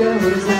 goes